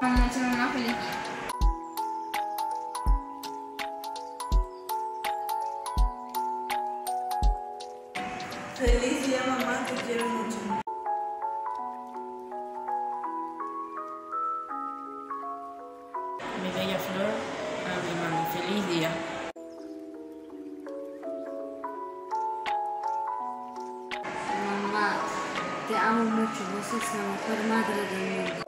Mucho mamá, feliz día. Feliz día mamá, te quiero mucho. Mi bella flor, a mi mami, feliz día. Mamá, te amo mucho, vos sos la mejor madre del mundo.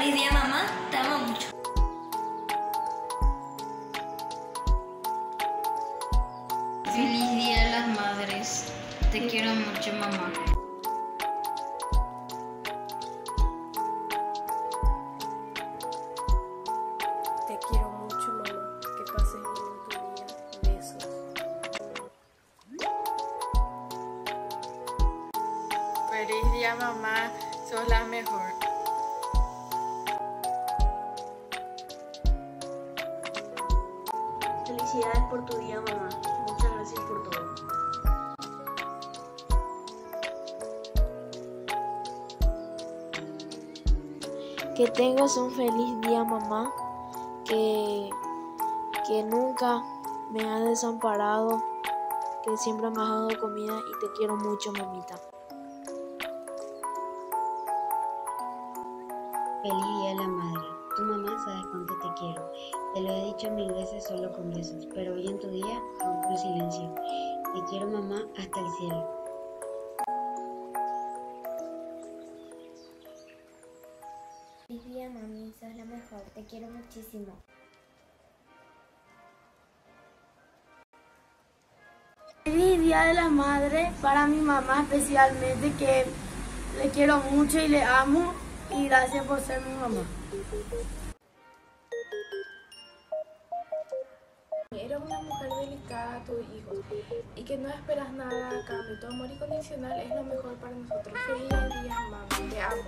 Feliz día, mamá. Te amo mucho. Feliz Día de las Madres. Te quiero mucho, mamá. Te quiero mucho, mamá. Que pases tu día. Besos. Feliz día mamá, sos la mejor. Felicidades por tu día mamá. Muchas gracias por todo. Que tengas un feliz día, mamá. Que, que nunca me has desamparado. Que siempre me has dado comida y te quiero mucho, mamita. Feliz Día de la Madre. Tu mamá sabe cuánto te quiero. Te lo he dicho mil veces solo con besos, pero hoy en tu día rompo el silencio. Te quiero mamá hasta el cielo. Feliz día, mami, sos la mejor, te quiero muchísimo. Feliz Día de la Madre para mi mamá especialmente que le quiero mucho y le amo y gracias por ser mi mamá. Eres una mujer delicada a tus hijos y que no esperas nada a cambio. Tu amor incondicional es lo mejor para nosotros. Feliz día, mamá. Te amo.